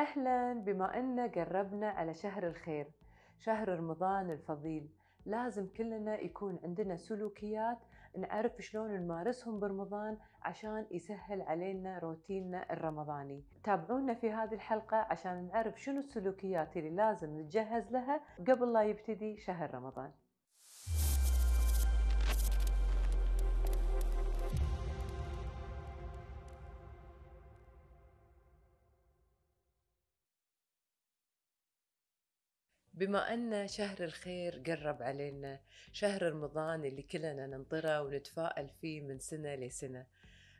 أهلا بما أن قربنا على شهر الخير شهر رمضان الفضيل. لازم كلنا يكون عندنا سلوكيات نعرف شلون نمارسهم برمضان عشان يسهل علينا روتيننا الرمضاني. تابعونا في هذه الحلقة عشان نعرف شنو السلوكيات اللي لازم نتجهز لها قبل لا يبتدي شهر رمضان. بما أن شهر الخير قرب علينا شهر رمضان اللي كلنا ننطره ونتفائل فيه من سنة لسنة.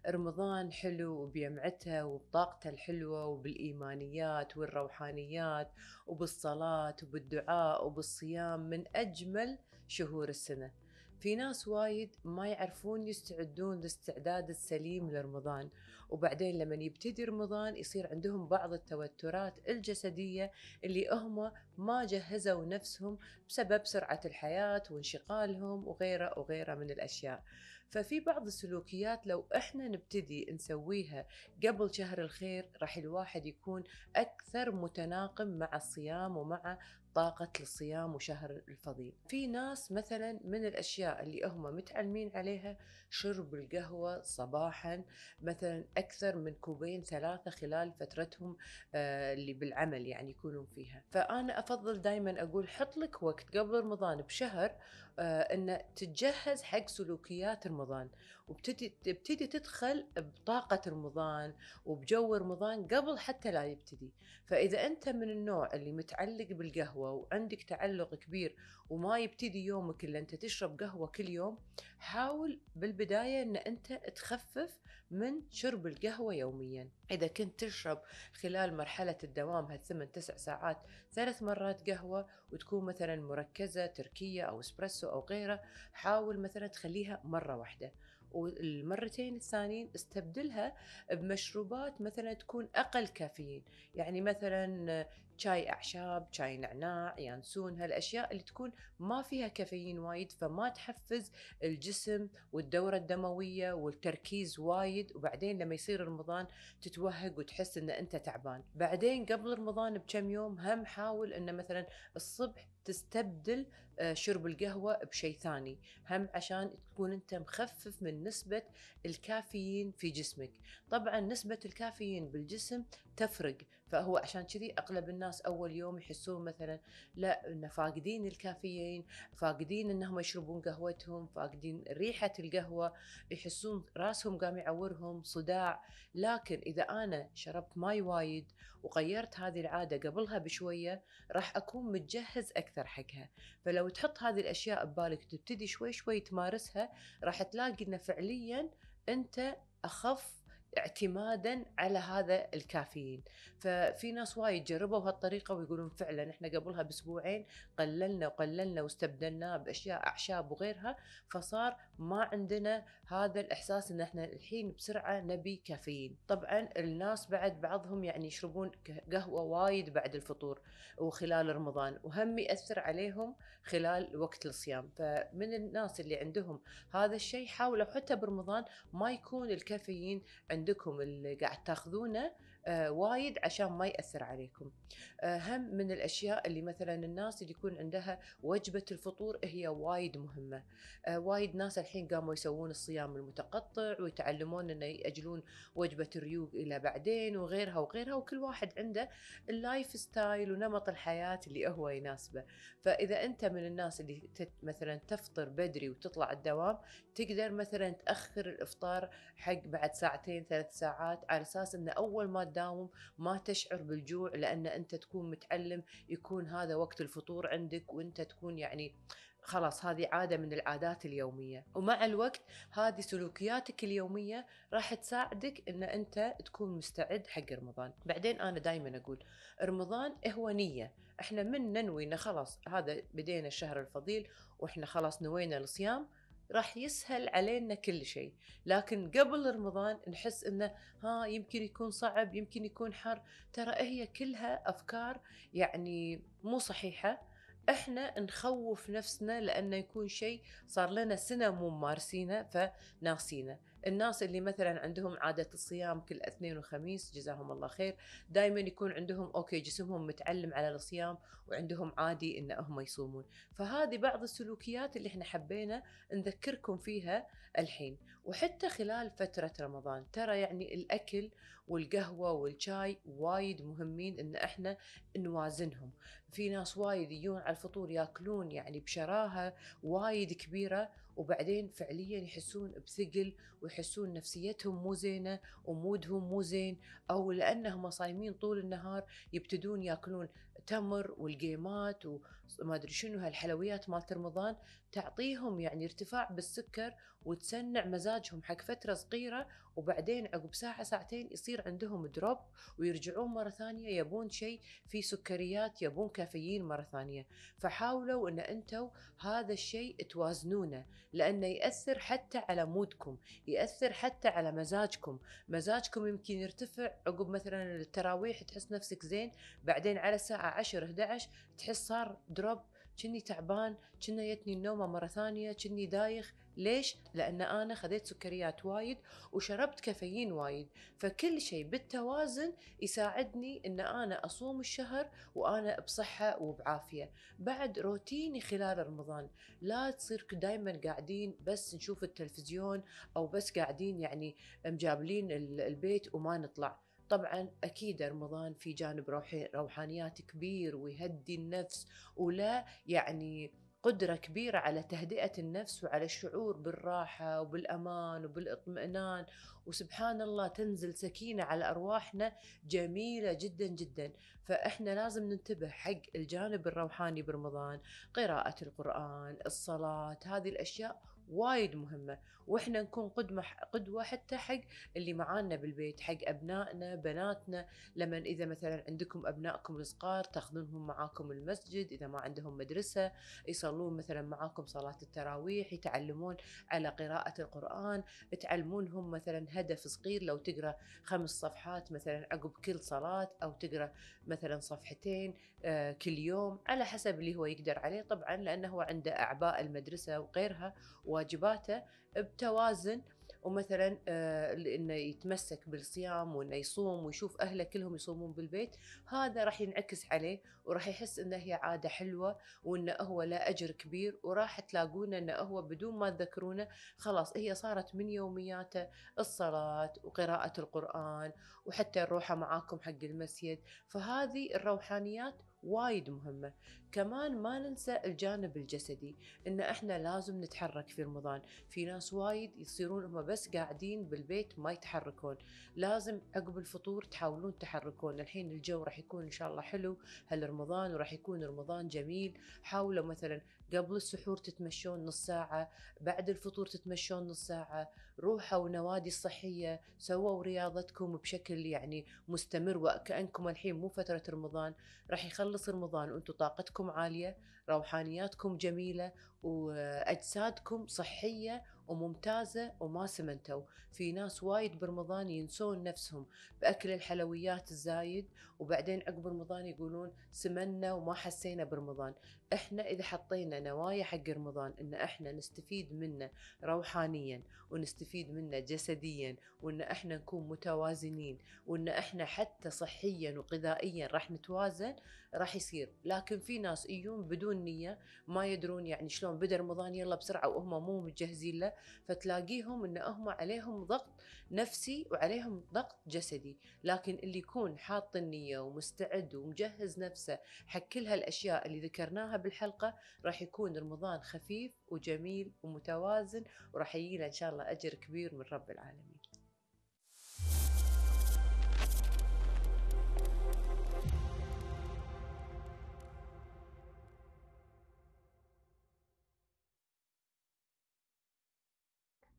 رمضان حلو وبيمعته وبطاقته الحلوة وبالإيمانيات والروحانيات وبالصلاة وبالدعاء وبالصيام من أجمل شهور السنة. في ناس وايد ما يعرفون يستعدون الاستعداد السليم لرمضان. وبعدين لما يبتدي رمضان يصير عندهم بعض التوترات الجسدية اللي هم ما جهزوا نفسهم بسبب سرعة الحياة وانشغالهم وغيره وغيره من الأشياء. ففي بعض السلوكيات لو إحنا نبتدي نسويها قبل شهر الخير راح الواحد يكون أكثر متناغم مع الصيام ومع طاقة الصيام وشهر الفضيل. في ناس مثلا من الأشياء اللي هم متعلمين عليها شرب القهوة صباحا مثلا أكثر من كوبين ثلاثة خلال فترتهم آه، اللي بالعمل يعني يكونون فيها. فأنا أفضل دايما أقول حط لك وقت قبل رمضان بشهر آه، أن تتجهز حق سلوكيات رمضان. وبتدي تبتدي تدخل بطاقة رمضان وبجو رمضان قبل حتى لا يبتدي. فإذا أنت من النوع اللي متعلق بالقهوة وعندك تعلق كبير وما يبتدي يومك إلا أنت تشرب قهوة كل يوم حاول بالبداية أن أنت تخفف من شرب القهوة يوميا. إذا كنت تشرب خلال مرحلة الدوام هالثمان تسع ساعات ثلاث مرات قهوة وتكون مثلا مركزة تركية أو إسبريسو أو غيره حاول مثلا تخليها مرة واحدة. والمرتين الثانيين استبدلها بمشروبات مثلا تكون أقل كافيين. يعني مثلا شاي أعشاب شاي نعناع يانسون هالأشياء اللي تكون ما فيها كافيين وايد فما تحفز الجسم والدورة الدموية والتركيز وايد وبعدين لما يصير رمضان تتوهق وتحس إن أنت تعبان. بعدين قبل رمضان بكم يوم هم حاول إن مثلا الصبح تستبدل آه، شرب القهوة بشيء ثاني. هم عشان تكون أنت مخفف من نسبة الكافيين في جسمك. طبعا نسبة الكافيين بالجسم تفرق فهو عشان كذي أغلب الناس أول يوم يحسون مثلا لا إنه فاقدين الكافيين فاقدين إنهم يشربون قهوتهم فاقدين ريحة القهوة يحسون راسهم قام يعورهم صداع. لكن إذا أنا شربت ماي وايد وغيرت هذه العادة قبلها بشوية راح أكون متجهز أكثر حقها. فلو تحط هذه الأشياء ببالك وتبتدي شوي شوي تمارسها راح تلاقي انه فعليا أنت أخف اعتمادا على هذا الكافيين. ففي ناس وايد جربوا هالطريقة ويقولون فعلا إحنا قبلها بأسبوعين قللنا وقللنا واستبدلناه بأشياء أعشاب وغيرها فصار ما عندنا هذا الإحساس إن إحنا الحين بسرعة نبي كافيين. طبعا الناس بعد بعضهم يعني يشربون قهوة وايد بعد الفطور وخلال رمضان وهم يأثر عليهم خلال وقت الصيام. فمن الناس اللي عندهم هذا الشيء حاولوا حتى برمضان ما يكون الكافيين عندكم اللي قاعد تاخذونه وايد عشان ما يأثر عليكم. آه هم من الأشياء اللي مثلا الناس اللي يكون عندها وجبة الفطور هي وايد مهمة. آه وايد ناس الحين قاموا يسوون الصيام المتقطع ويتعلمون إنه يأجلون وجبة الريوق إلى بعدين وغيرها وغيرها وكل واحد عنده ال lifestyle ونمط الحياة اللي هو يناسبه. فإذا أنت من الناس اللي مثلا تفطر بدري وتطلع الدوام تقدر مثلا تأخر الإفطار حق بعد ساعتين ثلاث ساعات على أساس انه أول ما تداوم ما تشعر بالجوع لأن أنت تكون متعلم يكون هذا وقت الفطور عندك وأنت تكون يعني خلاص هذه عادة من العادات اليومية. ومع الوقت هذه سلوكياتك اليومية راح تساعدك إن أنت تكون مستعد حق رمضان. بعدين أنا دائما أقول رمضان هو نية. إحنا من ننوي انه خلاص هذا بدينا الشهر الفضيل وإحنا خلاص نوينا الصيام راح يسهل علينا كل شيء. لكن قبل رمضان نحس إنه ها يمكن يكون صعب يمكن يكون حر. ترى هي كلها أفكار يعني مو صحيحة. إحنا نخوف نفسنا لأنه يكون شيء صار لنا سنة مو مارسينه فناسينه. الناس اللي مثلا عندهم عادة الصيام كل اثنين وخميس جزاهم الله خير دائما يكون عندهم أوكي جسمهم متعلم على الصيام وعندهم عادي إن هم يصومون. فهذه بعض السلوكيات اللي إحنا حبينا نذكركم فيها الحين. وحتى خلال فترة رمضان. ترى يعني الأكل والقهوة والشاي وايد مهمين إن إحنا نوازنهم. في ناس وايد يجون على الفطور يأكلون يعني بشراهة وايد كبيرة وبعدين فعليا يحسون بثقل ويحسون نفسيتهم مو زينة ومودهم مو زين أو لأنهم صايمين طول النهار يبتدون يأكلون تمر ولقيمات وما أدري شنو هالحلويات مالت رمضان تعطيهم يعني ارتفاع بالسكر وتسنع مزاجهم حق فترة صغيرة وبعدين عقب ساعة ساعتين يصير عندهم drop ويرجعون مرة ثانية يبون شيء فيه سكريات يبون كافيين مرة ثانية. فحاولوا إن أنتم هذا الشيء توازنونه لأنه يأثر حتى على مودكم يأثر حتى على مزاجكم. مزاجكم يمكن يرتفع عقب مثلا التراويح تحس نفسك زين بعدين على الساعة 10 11 تحس صار دروب كني تعبان كنا يتني النومة مرة ثانية كني دايخ. ليش؟ لأن أنا خذيت سكريات وايد وشربت كافيين وايد. فكل شيء بالتوازن يساعدني أن أنا أصوم الشهر وأنا بصحة وبعافية. بعد روتيني خلال رمضان لا تصير دايما قاعدين بس نشوف التلفزيون أو بس قاعدين يعني مجابلين البيت وما نطلع. طبعا أكيد رمضان في جانب روحي روحانيات كبير ويهدي النفس ولا يعني قدرة كبيرة على تهدئة النفس وعلى الشعور بالراحة وبالأمان وبالإطمئنان. وسبحان الله تنزل سكينة على أرواحنا جميلة جدا جدا. فإحنا لازم ننتبه حق الجانب الروحاني برمضان. قراءة القرآن الصلاة هذه الأشياء وايد مهمة وإحنا نكون قدمة قدوة حتى حق اللي معانا بالبيت حق أبنائنا بناتنا. لما إذا مثلا عندكم أبنائكم الصغار تاخذونهم معاكم المسجد. إذا ما عندهم مدرسة يصلون مثلا معاكم صلاة التراويح يتعلمون على قراءة القرآن. تعلمونهم مثلا هدف صغير لو تقرأ خمس صفحات مثلا عقب كل صلاة أو تقرأ مثلا صفحتين آه، كل يوم على حسب اللي هو يقدر عليه. طبعا لأنه هو عنده أعباء المدرسة وغيرها واجباته بتوازن. ومثلا آه انه يتمسك بالصيام وإنه يصوم ويشوف أهله كلهم يصومون بالبيت هذا راح ينعكس عليه وراح يحس إنه هي عادة حلوة وانه هو لا أجر كبير وراح تلاقونه إنه هو بدون ما تذكرونه خلاص هي صارت من يومياته الصلاة وقراءة القرآن وحتى الروحة معاكم حق المسجد. فهذه الروحانيات وايد مهمة. كمان ما ننسى الجانب الجسدي إن إحنا لازم نتحرك في رمضان. في ناس وايد يصيرون هم بس قاعدين بالبيت ما يتحركون. لازم عقب الفطور تحاولون تحركون. الحين الجو راح يكون إن شاء الله حلو. هالرمضان وراح يكون رمضان جميل. حاولوا مثلا قبل السحور تتمشون نص ساعة بعد الفطور تتمشون نص ساعة. روحوا نوادي الصحية سووا رياضتكم بشكل يعني مستمر وكأنكم الحين مو فترة رمضان. راح يخلص رمضان وأنتم طاقتكم عالية روحانياتكم جميلة وأجسادكم صحية وممتازة وما سمنتوا. في ناس وايد برمضان ينسون نفسهم بأكل الحلويات الزايد وبعدين عقب رمضان يقولون سمنا وما حسينا برمضان. إحنا إذا حطينا نوايا حق رمضان إن إحنا نستفيد منه روحانيا ونستفيد منه جسديا وإن إحنا نكون متوازنين وإن إحنا حتى صحيا وغذائيا راح نتوازن راح يصير. لكن في ناس يجون بدون نية ما يدرون يعني شلون بدأ رمضان يلا بسرعة وهم مو مجهزين له فتلاقيهم إن هم عليهم ضغط نفسي وعليهم ضغط جسدي. لكن اللي يكون حاط النية ومستعد ومجهز نفسه حق كل هالأشياء اللي ذكرناها بالحلقة راح يكون رمضان خفيف وجميل ومتوازن وراح يجينا إن شاء الله أجر كبير من رب العالمين.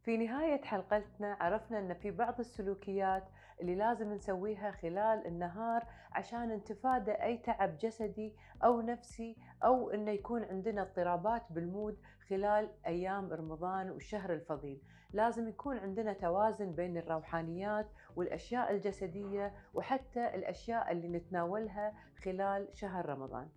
في نهاية حلقتنا عرفنا أن في بعض السلوكيات اللي لازم نسويها خلال النهار عشان نتفادى أي تعب جسدي أو نفسي أو أنه يكون عندنا اضطرابات بالمود خلال أيام رمضان والشهر الفضيل. لازم يكون عندنا توازن بين الروحانيات والأشياء الجسدية وحتى الأشياء اللي نتناولها خلال شهر رمضان.